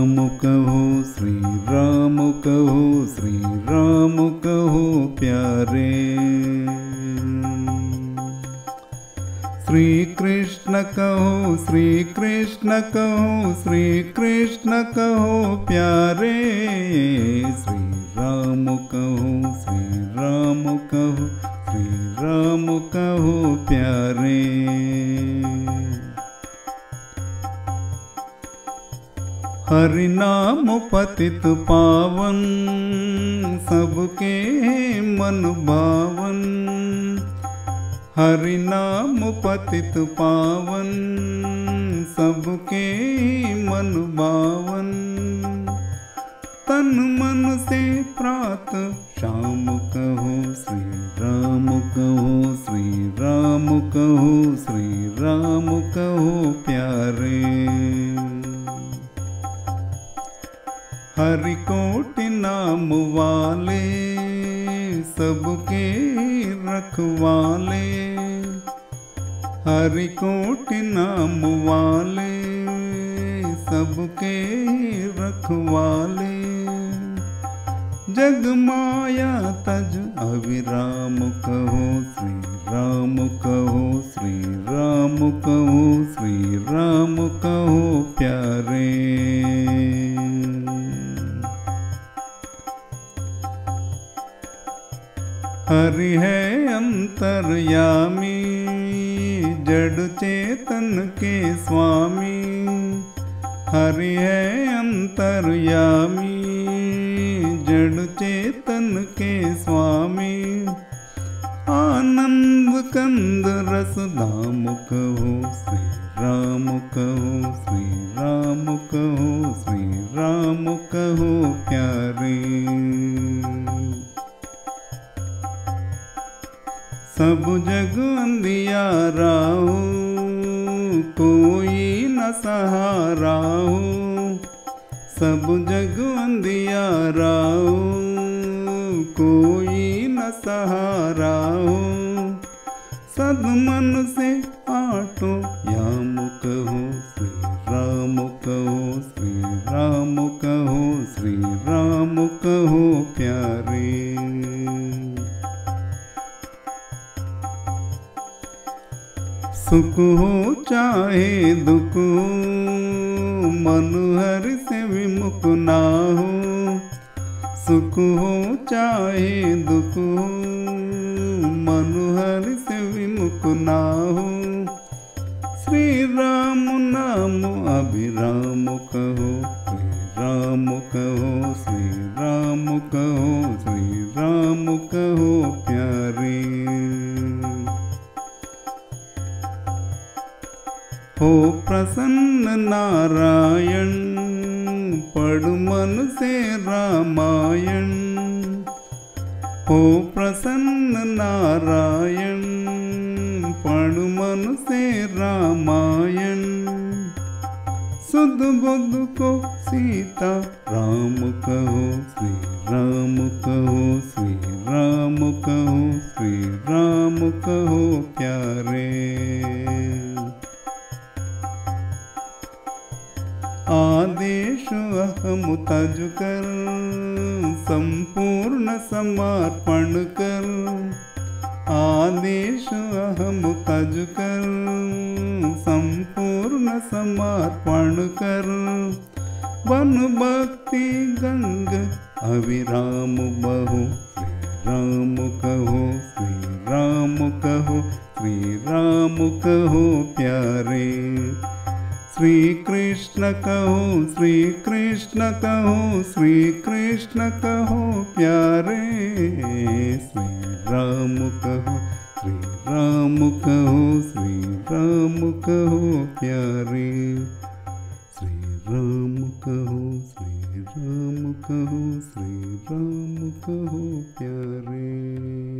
राम कहो, श्री राम कहो, श्री राम कहो प्यारे। श्री कृष्ण कहो श्री कृष्ण कहो श्री कृष्ण कहो प्यारे। श्री राम कहो, श्री राम कहो, श्री राम कहो प्यारे। हरि नाम पतित पावन, सबके मन भावन हरि नाम पतित पावन, सबके मन भावन तन मन से प्रात शाम कहो श्री राम कहो श्री राम कहो श्री राम कहो प्यारे। हरि कोटि नाम वाले, सबके रखवाले। हरि कोटि नाम वाले, सबके रखवाले। जग माया तज अविराम कहो, श्री राम कहो, श्री राम कहो, श्री राम हरि है अंतर्यामी जड़ चेतन के स्वामी। हरि है अंतर्यामी जड़ चेतन के स्वामी। आनंद कंद रस धाम कहो श्री राम कहो, श्री राम कहो, श्री राम कहो प्यारे सब जग अंधियारा हो कोई न सहारा सब जग दिया हो कोई न सहारा हो सदमन से आटो सुख हो चाहे दुख हो मन हर से विमुख ना हो। सुख हो चाहे दुख हो मन हर से विमुख ना हो। श्री राम नाम अभिराम कहो, श्री राम कहो, श्री राम कहो, श्री राम कहो प्यारे। हो प्रसन्न नारायण पढ़ मन से रामायण। हो प्रसन्न नारायण पढ़ मन से रामायण। सुध बुध को सीता राम कहो श्री राम कहो श्री आदेश अहम तज कर संपूर्ण समर्पण कर आदेश अहम तज कर संपूर्ण समर्पण कर वन भक्ति गंग अविराम बहु राम कहो श्री राम कहो श्री राम कहो प्यारे श्री कृष्ण कहो श्री कृष्ण कहो श्री कृष्ण कहो, प्यारे श्री राम कहो श्री राम कहो श्री राम कहो, प्यारे श्री राम कहो श्री राम कहो श्री राम कहो, प्यारे